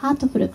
ハートフル。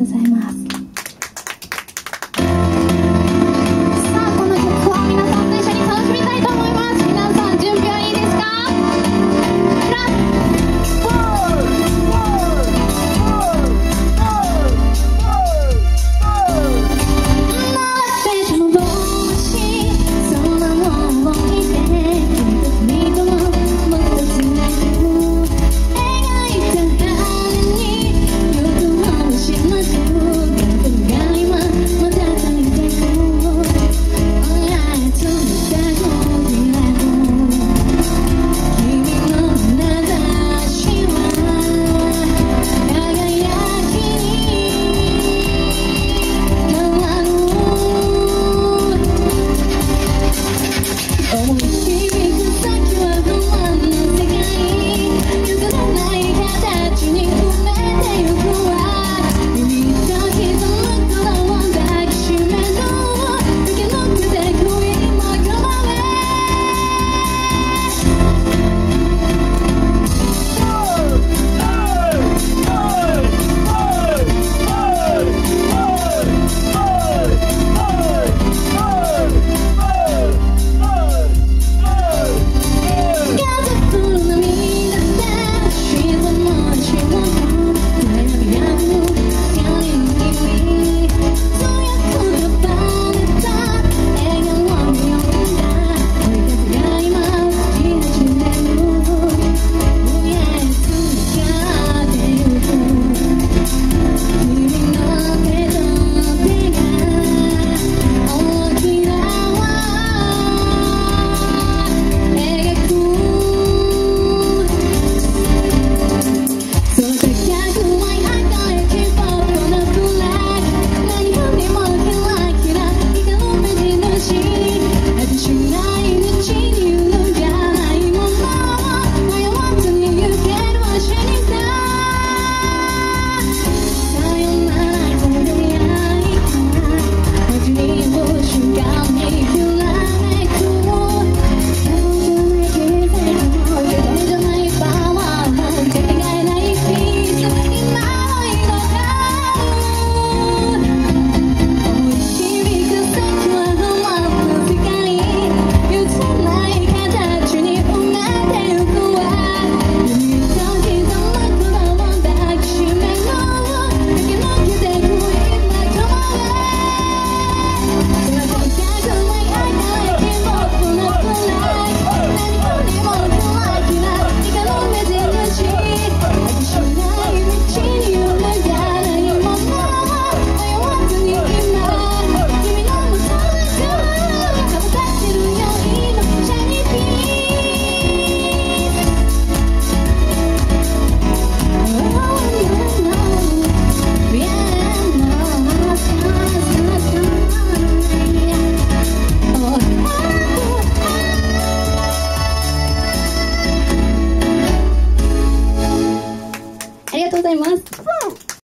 ございます。